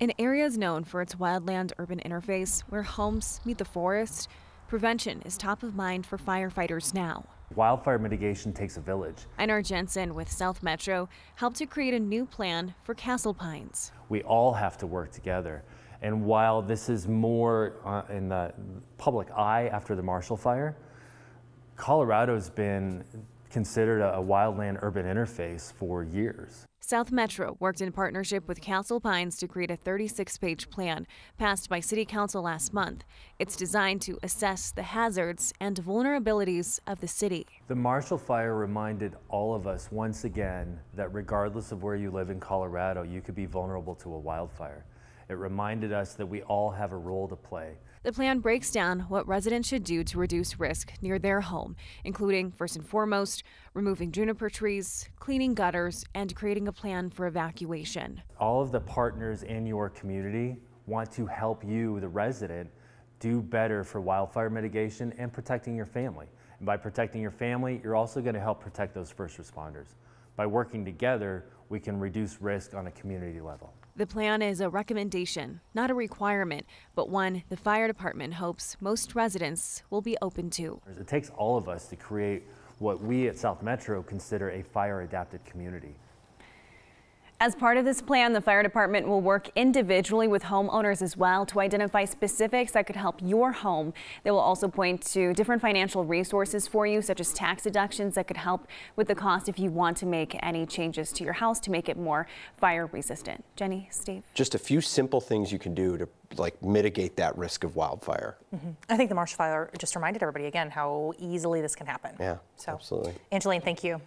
In areas known for its wildland urban interface, where homes meet the forest, prevention is top of mind for firefighters now. Wildfire mitigation takes a village. Einar Jensen with South Metro helped to create a new plan for Castle Pines. We all have to work together. And while this is more uh, in the public eye after the Marshall Fire, Colorado's been considered a, a wildland urban interface for years. South Metro worked in partnership with Castle Pines to create a 36 page plan passed by City Council last month. It's designed to assess the hazards and vulnerabilities of the city. The Marshall Fire reminded all of us once again that regardless of where you live in Colorado, you could be vulnerable to a wildfire. It reminded us that we all have a role to play. The plan breaks down what residents should do to reduce risk near their home, including, first and foremost, removing juniper trees, cleaning gutters, and creating a plan for evacuation. All of the partners in your community want to help you, the resident, do better for wildfire mitigation and protecting your family. And by protecting your family, you're also going to help protect those first responders. By working together, we can reduce risk on a community level. The plan is a recommendation, not a requirement, but one the fire department hopes most residents will be open to. It takes all of us to create what we at South Metro consider a fire adapted community. As part of this plan, the fire department will work individually with homeowners as well to identify specifics that could help your home. They will also point to different financial resources for you, such as tax deductions that could help with the cost if you want to make any changes to your house to make it more fire resistant. Jenny, Steve? Just a few simple things you can do to like mitigate that risk of wildfire. Mm -hmm. I think the Marshall Fire just reminded everybody again how easily this can happen. Yeah, so, absolutely. Angeline, thank you.